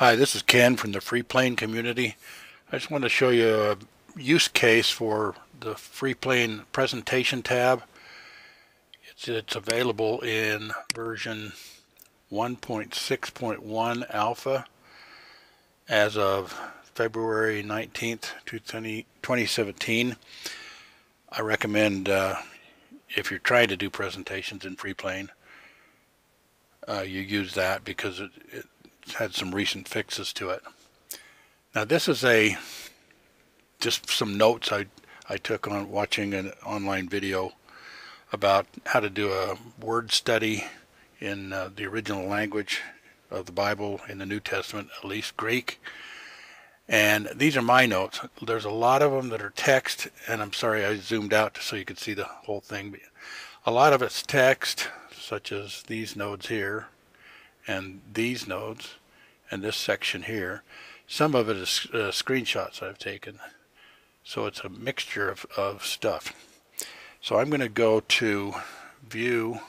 Hi, this is Ken from the Freeplane community. I just want to show you a use case for the Freeplane presentation tab. It's, it's available in version 1.6.1 alpha as of February 19th, 2017. I recommend uh, if you're trying to do presentations in Freeplane, uh, you use that because it, it had some recent fixes to it. Now this is a just some notes I I took on watching an online video about how to do a word study in uh, the original language of the Bible in the New Testament, at least Greek. And these are my notes. There's a lot of them that are text, and I'm sorry I zoomed out so you could see the whole thing. A lot of it's text, such as these nodes here, and these nodes and this section here. Some of it is uh, screenshots I've taken. So it's a mixture of, of stuff. So I'm going to go to View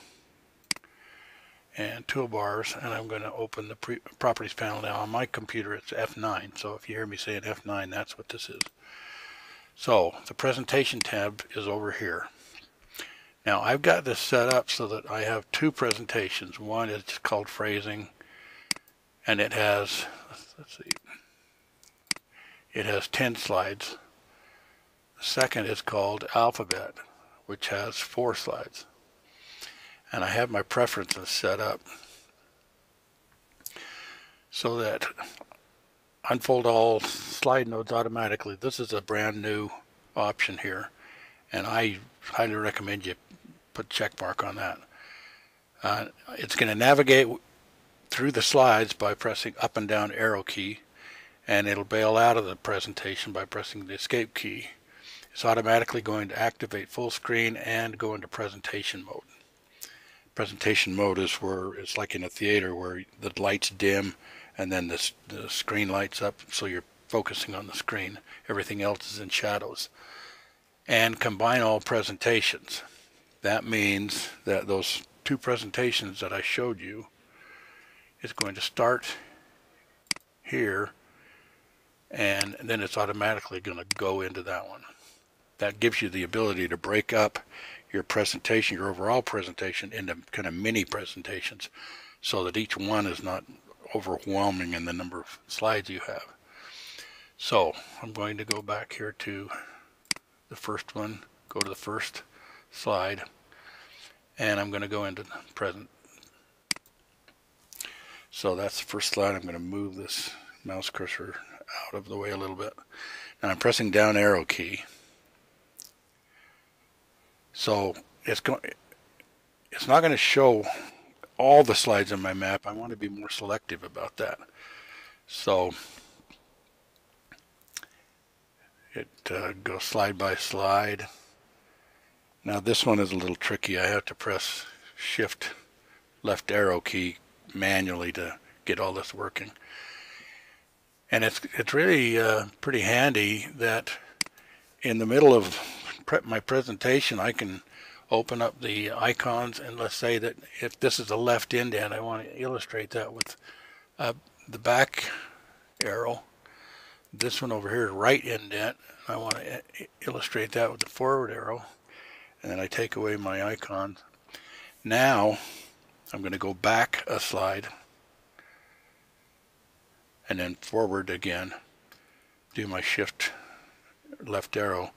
and Toolbars, and I'm going to open the Properties panel now. On my computer, it's F9. So if you hear me saying F9, that's what this is. So the Presentation tab is over here. Now I've got this set up so that I have two presentations. One is called Phrasing, and it has let's see. It has 10 slides. The second is called alphabet which has four slides. And I have my preferences set up so that unfold all slide nodes automatically. This is a brand new option here and I highly recommend you put check mark on that. Uh, it's going to navigate through the slides by pressing up and down arrow key and it'll bail out of the presentation by pressing the escape key. It's automatically going to activate full screen and go into presentation mode. Presentation mode is where it's like in a theater where the lights dim and then the, the screen lights up so you're focusing on the screen. Everything else is in shadows. And combine all presentations. That means that those two presentations that I showed you is going to start here and then it's automatically going to go into that one. That gives you the ability to break up your presentation, your overall presentation, into kind of mini presentations so that each one is not overwhelming in the number of slides you have. So I'm going to go back here to the first one, go to the first slide, and I'm going to go into present so that's the first slide. I'm going to move this mouse cursor out of the way a little bit. Now I'm pressing down arrow key. So it's going it's not going to show all the slides in my map. I want to be more selective about that. So it uh, goes slide by slide. Now this one is a little tricky. I have to press shift left arrow key manually to get all this working. And it's it's really uh, pretty handy that in the middle of pre my presentation I can open up the icons and let's say that if this is a left indent I want to illustrate that with uh, the back arrow. This one over here is right indent I want to illustrate that with the forward arrow. And then I take away my icons. Now I'm going to go back a slide and then forward again. Do my shift left arrow.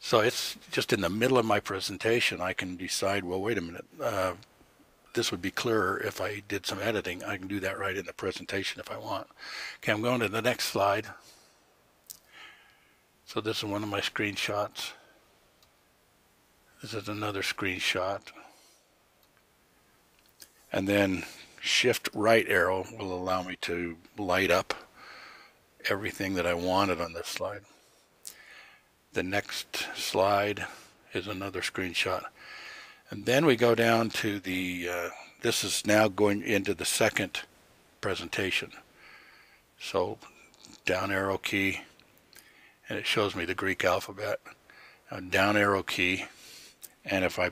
So it's just in the middle of my presentation I can decide well wait a minute uh, this would be clearer if I did some editing. I can do that right in the presentation if I want. Okay I'm going to the next slide. So this is one of my screenshots. This is another screenshot and then shift right arrow will allow me to light up everything that I wanted on this slide. The next slide is another screenshot. And then we go down to the, uh, this is now going into the second presentation. So down arrow key, and it shows me the Greek alphabet. Down arrow key, and if I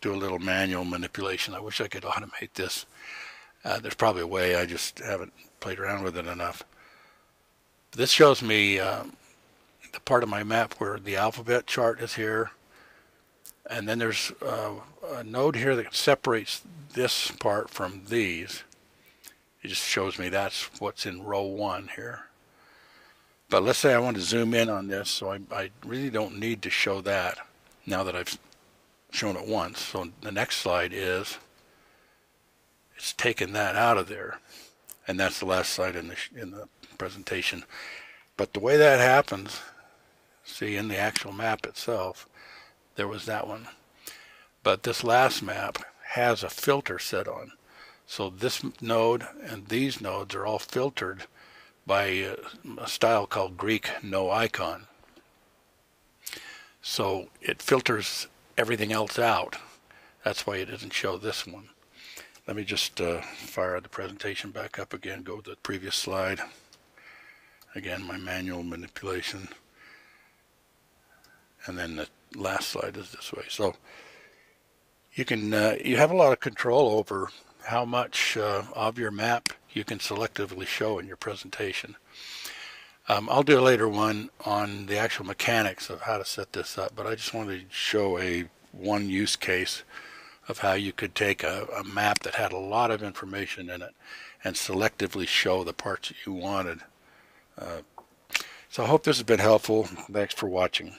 do a little manual manipulation. I wish I could automate this. Uh, there's probably a way, I just haven't played around with it enough. This shows me um, the part of my map where the alphabet chart is here. And then there's uh, a node here that separates this part from these. It just shows me that's what's in row one here. But let's say I want to zoom in on this, so I, I really don't need to show that now that I've shown at once. So the next slide is, it's taken that out of there. And that's the last slide in the, in the presentation. But the way that happens, see in the actual map itself, there was that one. But this last map has a filter set on. So this node and these nodes are all filtered by uh, a style called Greek no icon. So it filters everything else out. That's why it doesn't show this one. Let me just uh, fire the presentation back up again, go to the previous slide. Again, my manual manipulation. And then the last slide is this way. So you can uh, you have a lot of control over how much uh, of your map you can selectively show in your presentation. Um, I'll do a later one on the actual mechanics of how to set this up, but I just wanted to show a one use case of how you could take a, a map that had a lot of information in it and selectively show the parts that you wanted. Uh, so I hope this has been helpful. Thanks for watching.